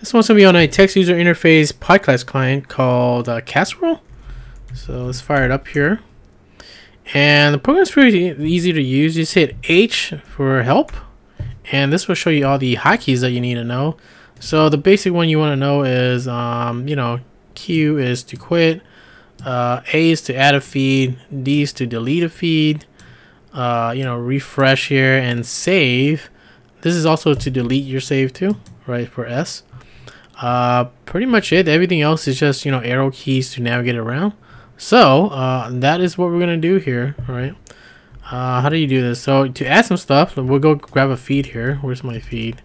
This one's gonna be on a text user interface podcast client called uh, Castero. So let's fire it up here. And the program's pretty easy to use. You just hit H for help, and this will show you all the hotkeys that you need to know. So the basic one you want to know is, um, you know, Q is to quit, uh, A is to add a feed, D is to delete a feed, uh, you know, refresh here and save. This is also to delete your save too, right, for S. Uh, pretty much it. Everything else is just, you know, arrow keys to navigate around. So, uh, that is what we're going to do here, right? Uh, how do you do this? So, to add some stuff, we'll go grab a feed here. Where's my feed?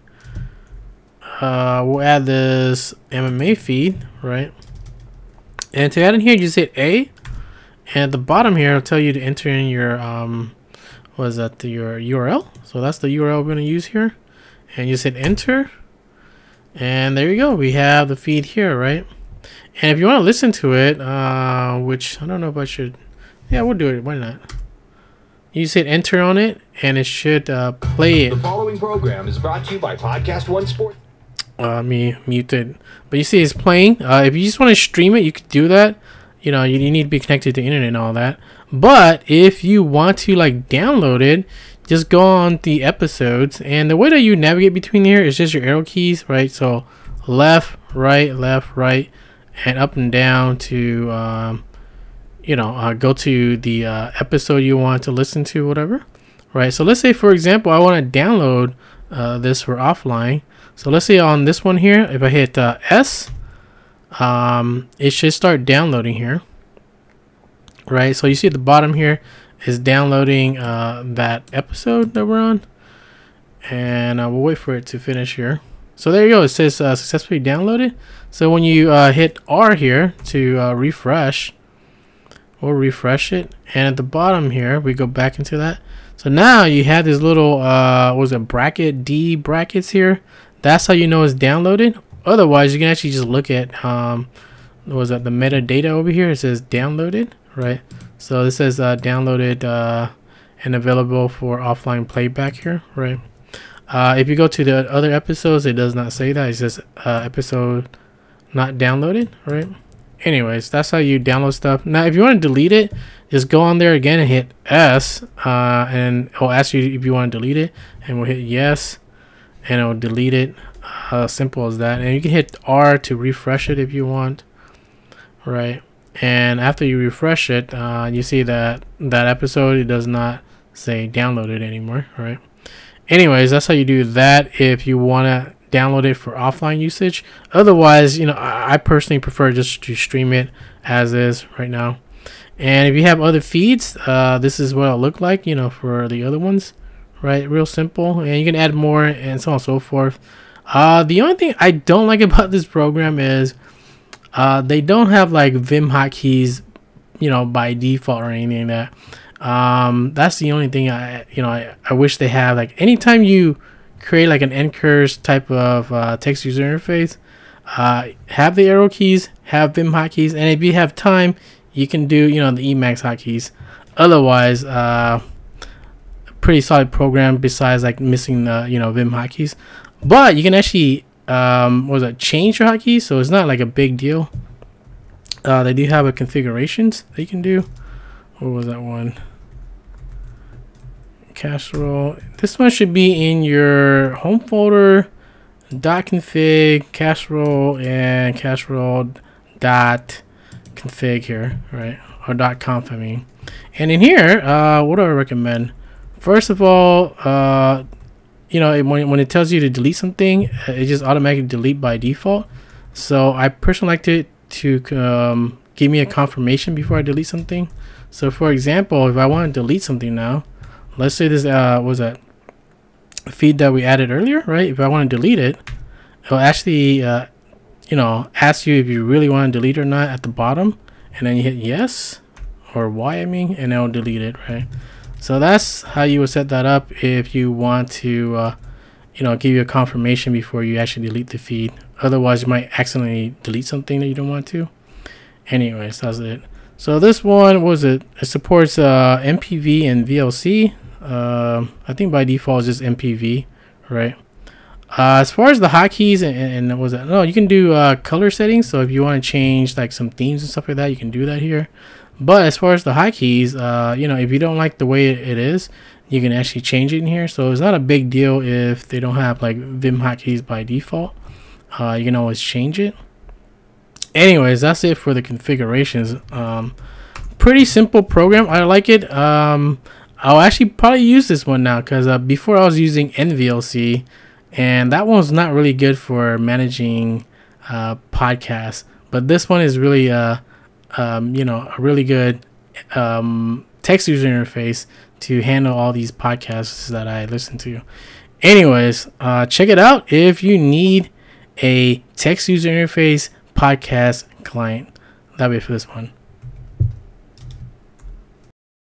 Uh, we'll add this MMA feed, right? And to add in here, you just hit A. And at the bottom here, it'll tell you to enter in your, um, what is that, your URL. So that's the URL we're going to use here. And you just hit enter. And there you go. We have the feed here, right? And if you want to listen to it, uh, which I don't know if I should, yeah, we'll do it. Why not? You just hit enter on it, and it should uh, play it. The following program is brought to you by Podcast One Sport. Uh, me muted, but you see it's playing. Uh, if you just want to stream it, you could do that. You know, you, you need to be connected to internet and all that. But if you want to like download it, just go on the episodes, and the way that you navigate between here is just your arrow keys, right? So left, right, left, right and up and down to um, you know uh, go to the uh, episode you want to listen to whatever right? So let's say for example I want to download uh, this for offline. So let's say on this one here if I hit uh, S um, it should start downloading here right? So you see at the bottom here is downloading uh, that episode that we're on and uh, we'll wait for it to finish here so there you go. It says uh, successfully downloaded. So when you uh, hit R here to uh, refresh, we'll refresh it. And at the bottom here, we go back into that. So now you have this little, uh, was it bracket D brackets here. That's how you know it's downloaded. Otherwise, you can actually just look at, um, was that the metadata over here? It says downloaded, right? So this is uh, downloaded uh, and available for offline playback here, right? Uh, if you go to the other episodes, it does not say that. It's just uh, episode not downloaded, right? Anyways, that's how you download stuff. Now, if you want to delete it, just go on there again and hit S, uh, and it'll ask you if you want to delete it, and we'll hit yes, and it'll delete it. Uh, simple as that. And you can hit R to refresh it if you want, right? And after you refresh it, uh, you see that that episode it does not say downloaded anymore, right? anyways that's how you do that if you want to download it for offline usage. Otherwise you know I, I, personally prefer just to stream it as is right now. And if you have other feeds uh, this is what it'll look like you know for the other ones right? Real simple. And you can add more and so on and so forth. Uh, the only thing I don't like about this program is uh, they don't have like Vim hotkeys you know by default or anything like that um, that's the only thing I, you know, I, I wish they have. Like anytime you create like an ncurse type of uh, text user interface, uh, have the arrow keys, have Vim hotkeys, and if you have time, you can do you know the Emacs hotkeys. Otherwise, uh, pretty solid program. Besides like missing the you know Vim hotkeys, but you can actually um, was it change your hotkeys, so it's not like a big deal. Uh, they do have a configurations that you can do. What was that one? castero. This one should be in your home folder dot config castero and castero dot config here, right? Or dot conf, I mean. And in here, uh, what do I recommend? First of all, uh, you know, when, when it tells you to delete something, uh, it just automatically delete by default. So I personally like to, to um, give me a confirmation before I delete something. So for example, if I want to delete something now, let's say this uh was that feed that we added earlier, right? If I want to delete it, it'll actually uh, you know ask you if you really want to delete or not at the bottom, and then you hit yes or Y I mean, and it'll delete it, right? So that's how you would set that up if you want to uh, you know give you a confirmation before you actually delete the feed. Otherwise, you might accidentally delete something that you don't want to. Anyways, that's it. So this one was it. It supports uh, MPV and VLC. Uh, I think by default it's just MPV, right? Uh, as far as the hotkeys and, and what was that? No, you can do uh, color settings. So if you want to change like some themes and stuff like that, you can do that here. But as far as the hotkeys, uh, you know, if you don't like the way it is, you can actually change it in here. So it's not a big deal if they don't have like Vim hotkeys by default. Uh, you can always change it. Anyways, that's it for the configurations. Um, pretty simple program. I like it. Um, I'll actually probably use this one now because uh, before I was using NVLC, and that one's not really good for managing uh, podcasts. But this one is really, uh, um, you know, a really good um, text user interface to handle all these podcasts that I listen to. Anyways, uh, check it out if you need a text user interface podcast client. That'll be for this one.